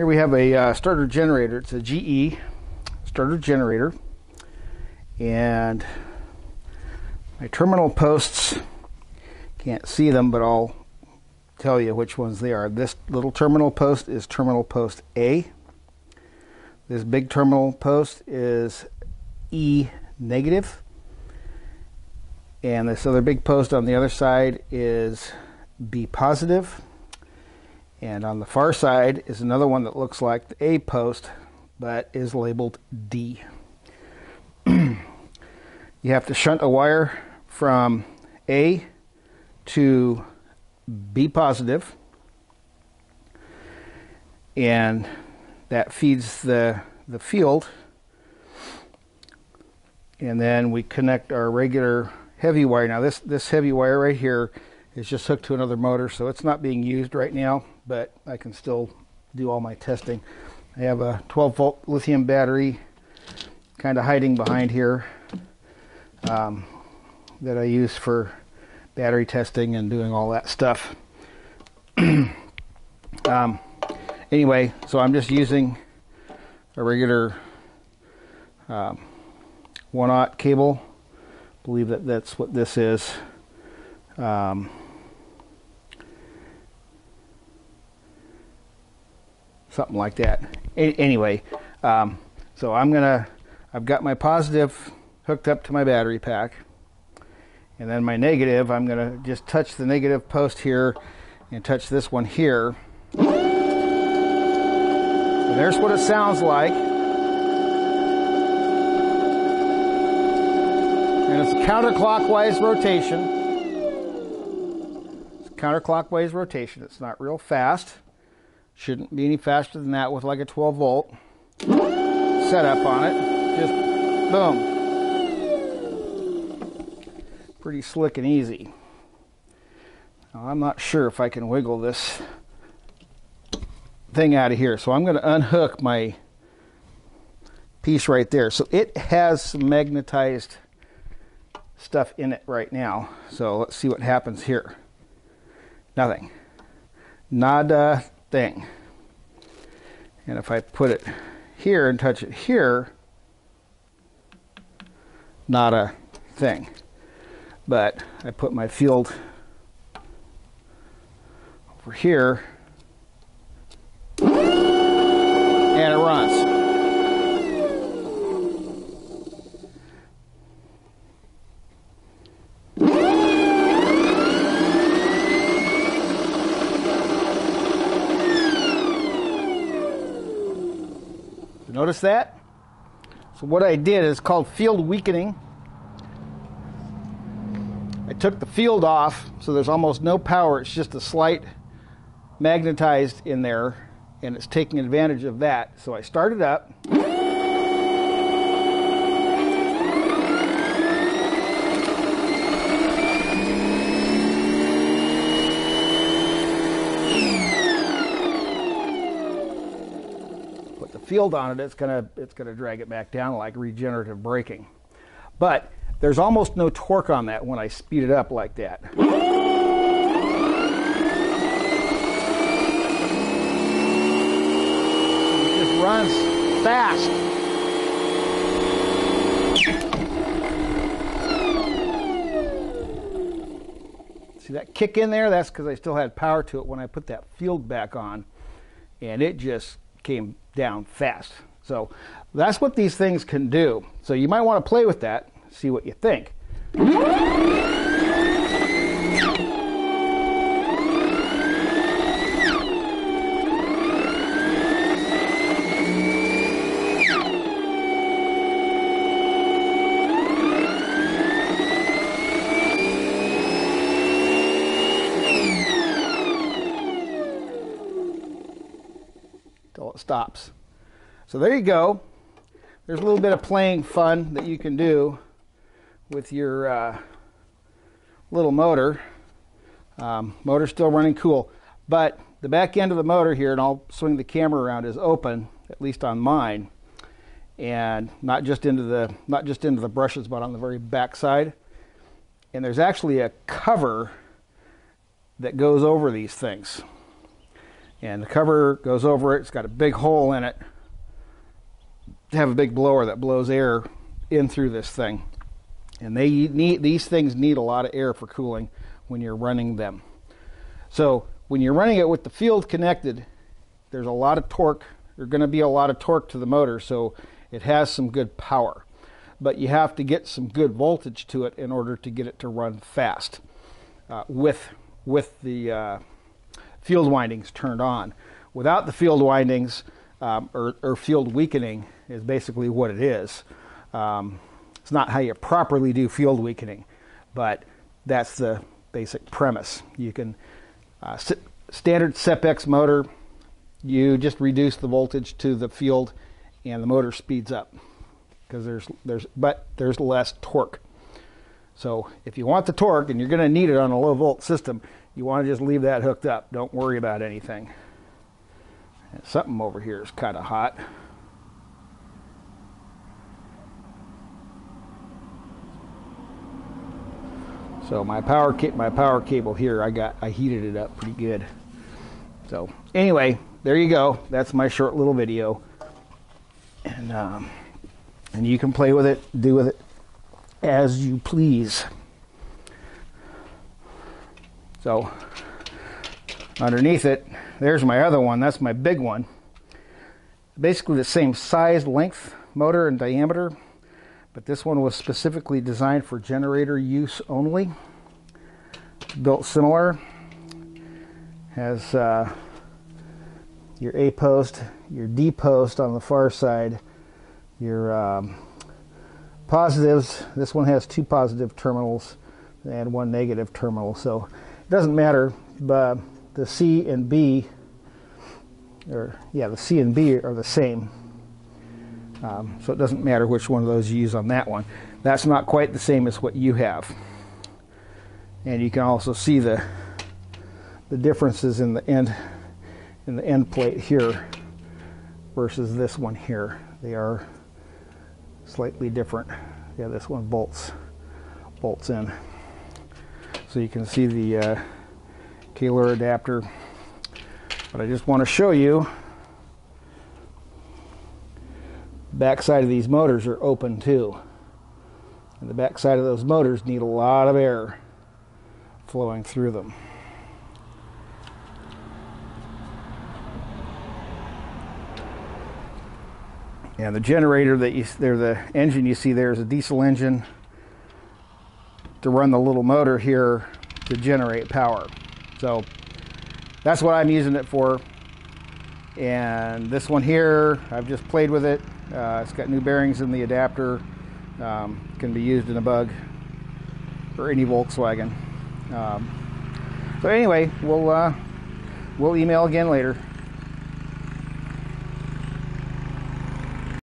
Here we have a uh, starter generator. It's a GE starter generator. And my terminal posts, can't see them, but I'll tell you which ones they are. This little terminal post is terminal post A. This big terminal post is E negative. And this other big post on the other side is B positive. And on the far side is another one that looks like the A post, but is labeled D. you have to shunt a wire from A to B positive, and that feeds the, the field. And then we connect our regular heavy wire. Now this, this heavy wire right here is just hooked to another motor, so it's not being used right now, but I can still do all my testing. I have a 12 volt lithium battery kind of hiding behind here um, that I use for battery testing and doing all that stuff. um, anyway, so I'm just using a regular um, 1-aught cable. I believe that that's what this is. Um, something like that. A anyway, um, so I'm gonna, I've got my positive hooked up to my battery pack. And then my negative, I'm gonna just touch the negative post here and touch this one here. There's what it sounds like. And it's a counterclockwise rotation. It's counterclockwise rotation. It's not real fast. Shouldn't be any faster than that with like a 12 volt setup on it. Just boom. Pretty slick and easy. Now, I'm not sure if I can wiggle this thing out of here. So I'm going to unhook my piece right there. So it has some magnetized stuff in it right now. So let's see what happens here. Nothing. Nada thing. And if I put it here and touch it here, not a thing. But I put my field over here and it runs. Notice that? So what I did is called field weakening. I took the field off, so there's almost no power. It's just a slight magnetized in there, and it's taking advantage of that. So I started up. Field on it, it's gonna it's gonna drag it back down like regenerative braking. But there's almost no torque on that when I speed it up like that. It just runs fast. See that kick in there? That's because I still had power to it when I put that field back on. And it just came down fast. So that's what these things can do. So you might want to play with that, see what you think. Stops. So there you go. There's a little bit of playing fun that you can do with your uh, little motor. Um, motor still running cool, but the back end of the motor here, and I'll swing the camera around, is open, at least on mine, and not just into the not just into the brushes, but on the very back side. And there's actually a cover that goes over these things. And the cover goes over it. It's got a big hole in it. Have a big blower that blows air in through this thing, and they need these things need a lot of air for cooling when you're running them. So when you're running it with the field connected, there's a lot of torque. There's going to be a lot of torque to the motor, so it has some good power. But you have to get some good voltage to it in order to get it to run fast uh, with with the uh, field windings turned on. Without the field windings um, or, or, field weakening is basically what it is. Um, it's not how you properly do field weakening, but that's the basic premise. You can uh, standard SepEx motor, you just reduce the voltage to the field and the motor speeds up because there's there's but there's less torque. So if you want the torque and you're going to need it on a low volt system, you want to just leave that hooked up. Don't worry about anything. Something over here is kind of hot. So my power my power cable here, I got I heated it up pretty good. So anyway, there you go. That's my short little video, and um, and you can play with it, do with it as you please. So underneath it, there's my other one. That's my big one. Basically the same size, length, motor, and diameter but this one was specifically designed for generator use only. Built similar. Has uh, your A post, your D post on the far side, your um, positives. This one has two positive terminals and one negative terminal, so doesn't matter. But the C and B, or yeah, the C and B are the same. Um, so it doesn't matter which one of those you use on that one. That's not quite the same as what you have. And you can also see the the differences in the end in the end plate here versus this one here. They are slightly different. Yeah, this one bolts bolts in. So you can see the uh, adapter. But I just want to show you the backside of these motors are open too. And the backside of those motors need a lot of air flowing through them. And the generator that you there, the engine you see there is a diesel engine to run the little motor here to generate power. So that's what I'm using it for. And this one here, I've just played with it. Uh, it's got new bearings in the adapter. Um, can be used in a bug or any Volkswagen. Um, so anyway, we'll uh, we'll email again later.